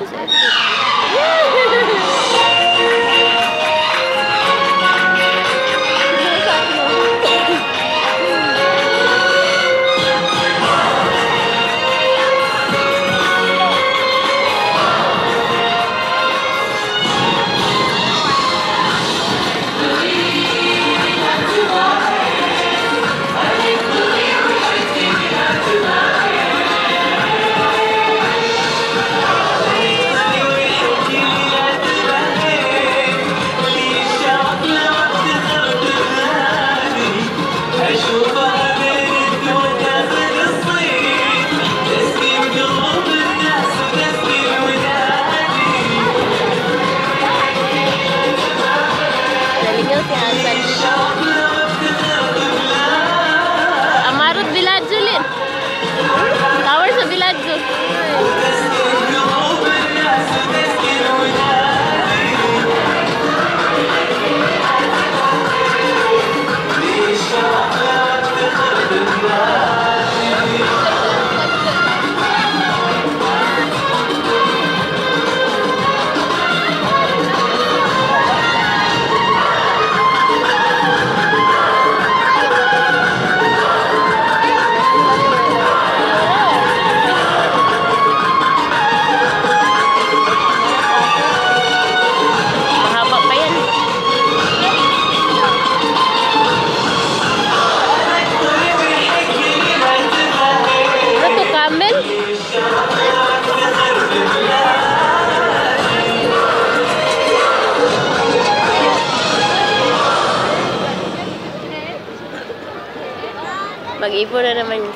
谢谢 por Ana Magnus.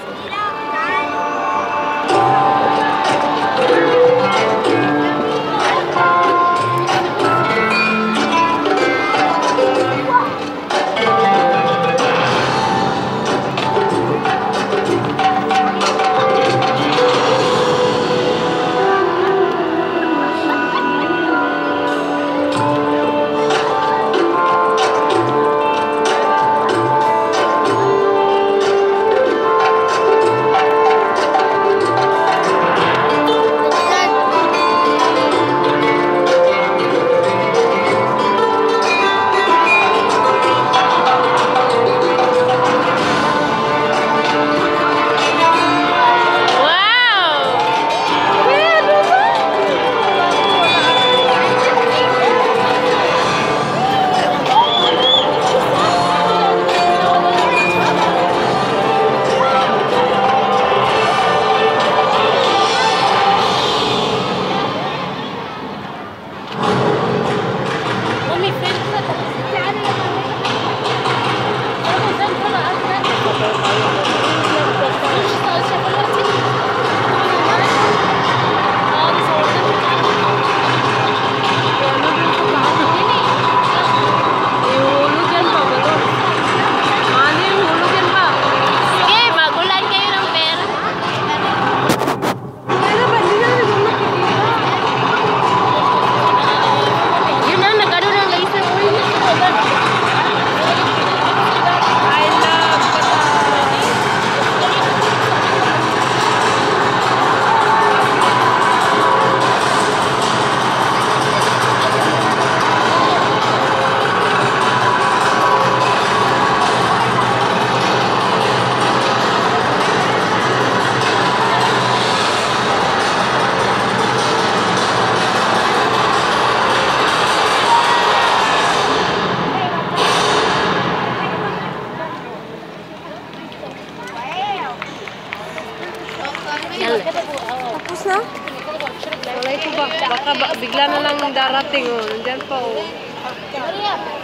bigla na lang darating. Oh. Nandiyan pa. Oh.